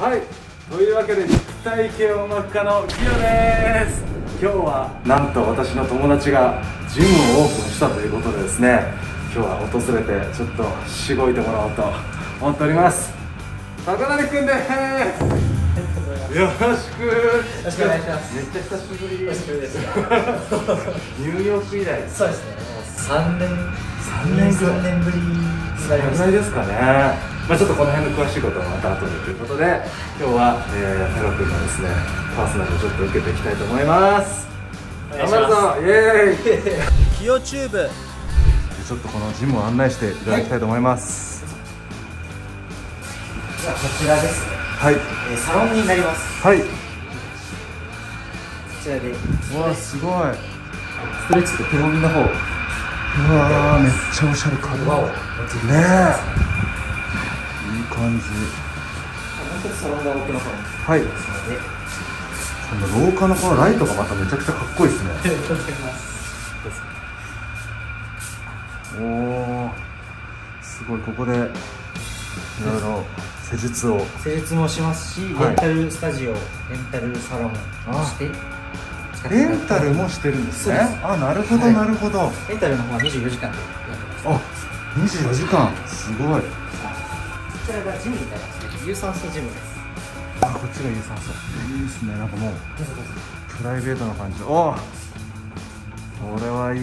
はい。というわけで肉体系音楽家のキヨです。今日はなんと私の友達がジムをオープンしたということでですね。今日は訪れてちょっとしごいてもらおうと思っております。高成くんです。よろしく。よろしくお願いします。めっちゃ久しぶり。久しぶりですニューヨーク以来。そうですね。三年三年ぐらい。三年ぶりぐらいですかね、まあ、ちょっとこの辺の詳しいことはまた後でということで今日は、えー、太郎君のですねパーソナルをちょっと受けていきたいと思います。頑張るぞ。イエーイ。キヨチューブちょっとこのジムを案内していただきたいと思います。じゃあこちらですね、はい。えー、サロンになります。はい、こちらで。うわすごい。ストレッチと手もみの方。うわめっちゃおしゃれか輪をねえ。いい感じ。本当にサロンが奥の方に。はい。この廊下のこのライトがまためちゃくちゃかっこいいですね。おおすごいここでいろいろ施術を。施術もしますし、はい。レンタルスタジオレンタルサロンをしてレンタルもしてるんですね。あなるほど、はい。なるほど。レンタルの方は24時間でやってます。あ24時間。すごいこちらがジムになりますね有酸素ジムです。あこっちがいい酸素。いいですね。なんかもうプライベートな感じ。おおこれはいい。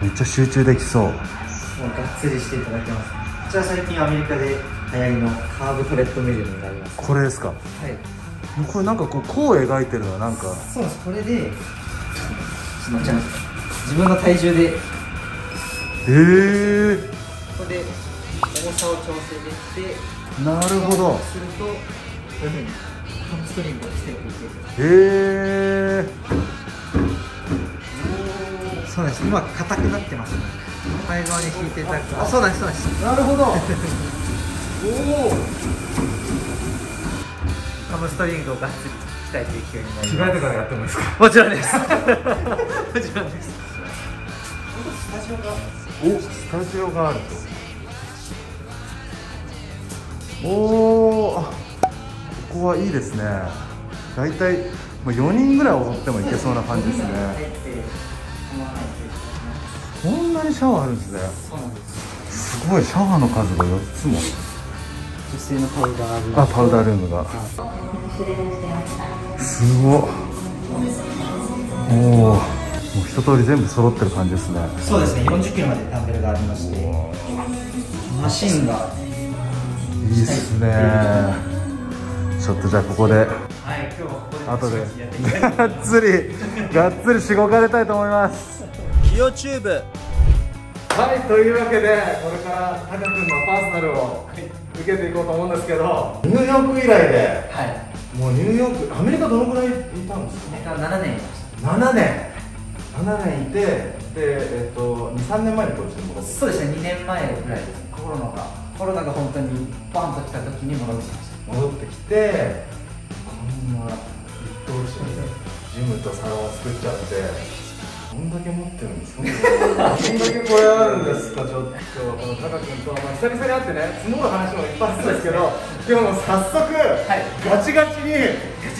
めっちゃ集中できそう。もうがっつりしていただけます。こちら最近アメリカで流行りのカーブトレッドミルになります。これですか？はい。これなんかこうこう描いてるのはなんか？そうです。これでそのじゃあ自分の体重で。ええここで重さを調整できてー、なるほど。するとこういうふうにハムストリングをつけていける。ええそうです。今硬くなってますね。前側に引いていただくと。あそうなんですそうなんです。ー、なるほど。おおハムストリングをがっつり鍛えていくようになり着ます。替えてからやってもいいですか？もちろんです。もちろんです。おスタジオがあるとおおあここはいいですね。大体もう4人ぐらい踊ってもいけそうな感じですね。こんなにシャワーあるんですね。すすごいシャワーの数が4つも。女性のパウダーあパウダールームが。すごっ。おおもう一通り全部揃ってる感じですね。そうですね。40キロまでダンベルがありまして。マシンがいいっすね。ちょっとじゃあここではい今日はここで。後でがっつりがっつりしごかれたいと思います。キヨチューブ。はいというわけでこれからタカ君のパーソナルを受けていこうと思うんですけどニューヨーク以来ではい。もうニューヨークアメリカどのくらいいたんですか？えっと7年いまし7年。7年いてでえっと23年前にこっちに戻ってた。そうですね2年前ぐらいです。コロナがコロナが本当にバンと来た時に戻ってきまし戻ってきてこんな一等地にジムとサロンを作っちゃってどんだけ持ってるんですかどんだけこれあるんです。かちょっとこのタカ君と、まあ、久々に会ってね積もる話もいっぱいあるんですけど今日も早速、ガチガチに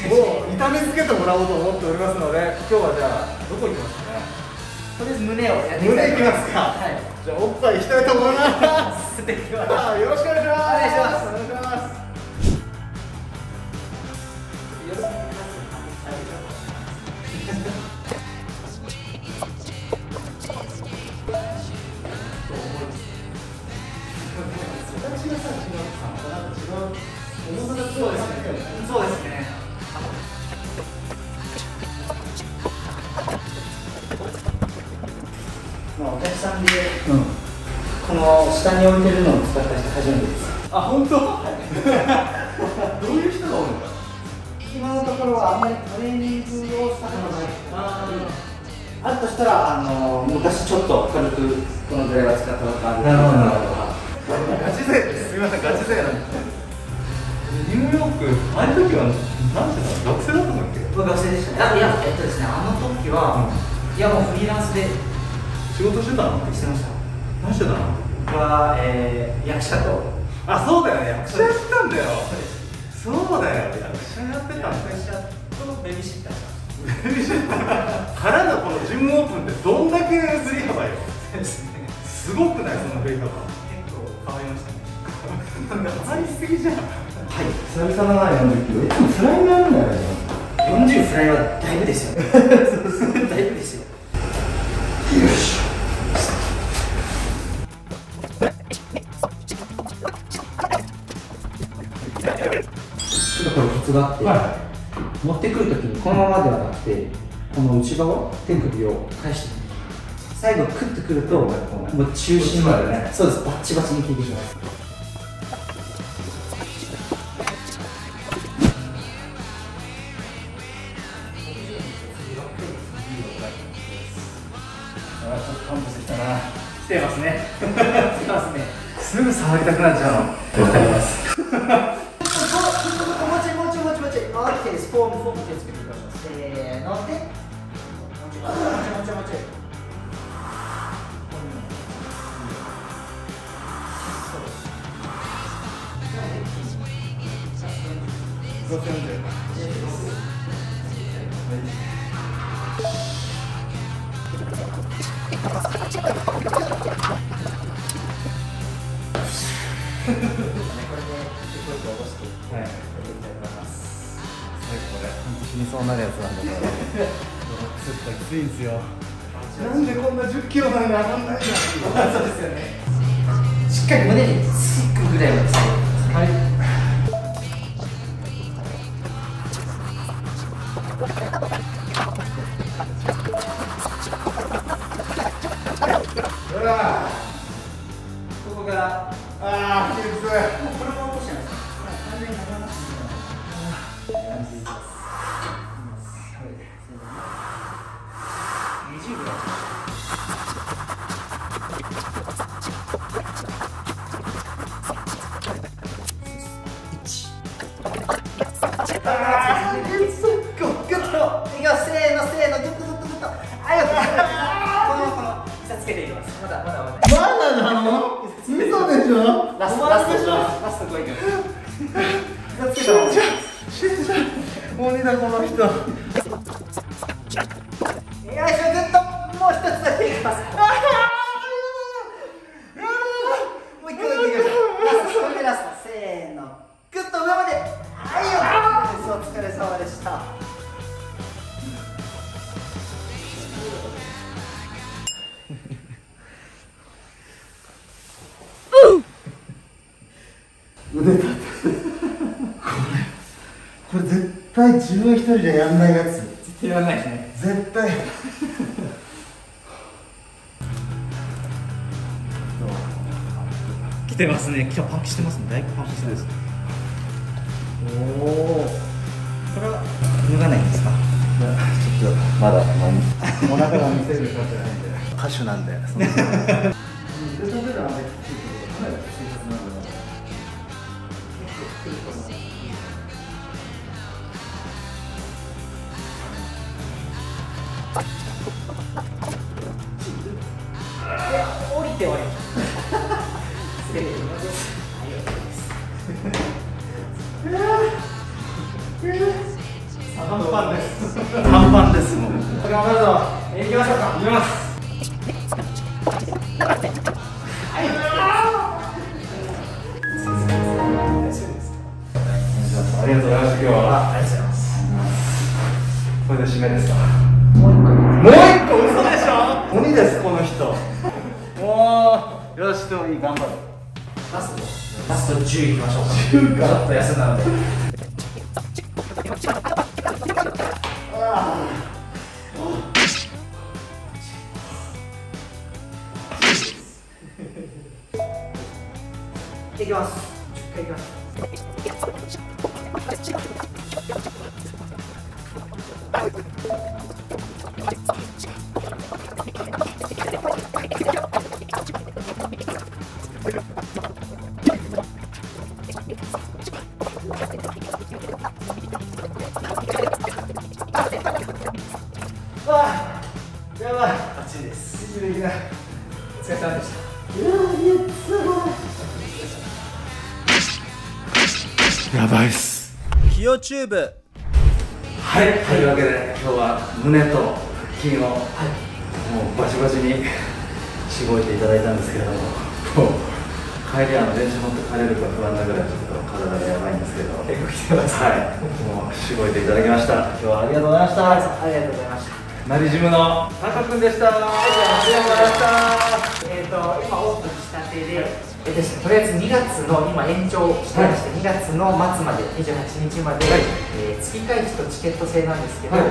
もう痛めつけてもらおうと思っておりますので今日はじゃあどこ行きますか？とりあえず胸をやっていき胸たい行きますか、はい。じゃあおっぱい行きたいと思いますよろしくお願いします。お願いします。お願い。しますそう。ですねそうですね。まあ下に置いてるのを使った人初めてです。あ本当？どういう人が多いの？か今のところはあんまりトレーニングをしたことないあるとしたらあの昔ちょっと軽くこのぐらいは使ったことあるなるほどとかガチ勢ですみませんガチ勢なんですニューヨークあの時は何してたの？学生だったんだっけ？僕学生でしたいやえっとですねあの時は、いやもうフリーランスで。仕事してたの？してました。何してたの？僕は、えー、役者と。あそうだよね役者やってたんだよ。そうだよ。役者やってたんだよ役者とベビーシッター からのこのジムオープンってどんだけ振り幅よ。ですね。すごくないその振り幅。結構変わりましたね。変わりすぎじゃん。はい。久々の40キロいつもフライがあるんだよ40フライはだいぶですよ。だこの内側手首を返して最後クッとくるともう中心までねそうです。バッチバチに効いてきます。来てますね。すぐ触りたくなっちゃうの。わかります。これで結構落としてはい。やってい。きたい。と思い。ます。最後これ本当死にそうになるやつなんだからドロップセットきつい。んですよなんでこんな10キロまで上がんない。んだそうですよね。しっかり胸につくぐらい。まで下げてください。はい。ます。まだ、まだ、まだ。まだなの？嘘でしょ？ラスト、お前ラスト、でしょ？ラスト5いきます。膝つけたまま死んじゃう死んじゃう鬼だこの人よいしょ、ぐっと、もう一つだけいきます。もう一回だけいきましょう。ラスト、これでラスト、せーの。まで。はいよ。お疲れ様でした。自分一人じゃやんないやつ絶対やらないね。絶対 来てますね。今日パンチしてますね。だいぶパンチしてます。おお。これは脱がないんですか？ちょっとまだ お腹が見せる感じじゃないんで歌手なんで パンです。短パンですもう頑張るぞ。行きましょうか。行きます。ありがとうござい。ました今日はありがとうござい。ます。これで締めですかもう一個。もう一個嘘でしょ鬼ですこの人もうよしでもい。い。頑張るラスト。ラスト10い。きましょうか。10か。ちょっと休んだので。いきます。10回いき。あです。息できない。お疲れ様でした。やばいっす。キヨチューブ。はいというわけで今日は胸と腹筋を、もうバチバチにしごいていただいたんですけれどももう帰りあの電車乗って帰れるか不安なぐらいちょっと体がやばいんですけど結構来てます。はいもうしごいていただきました。今日はありがとうございました。ありがとうございました。ナリジムのタカ君でした。ありがとうございました。えー、と今オープンしたてで、えーですね、とりあえず2月の今延長してまして、2月の末まで28日まで、はい。えー月会費とチケット制なんですけど、はい。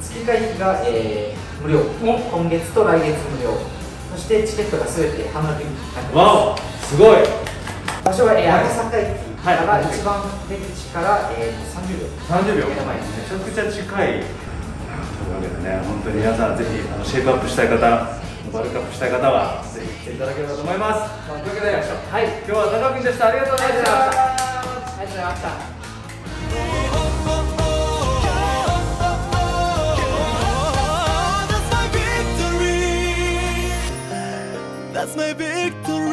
月会費が、えー無料。今月と来月無料。そしてチケットが全て半額になってます。わお。すごい。場所は、えー、赤坂駅かはい。ら一番出口から、えー、30秒。30秒。目の前ですね。めちゃくちゃ近い。というわけでね。本当に皆さんぜひあのシェイプアップしたい方バルクアップしたい方はていただければと思います、まあ、というわけではい。今日は高君でした。ありがとうございました。ありがとうございました。That's my victory. That's my victory.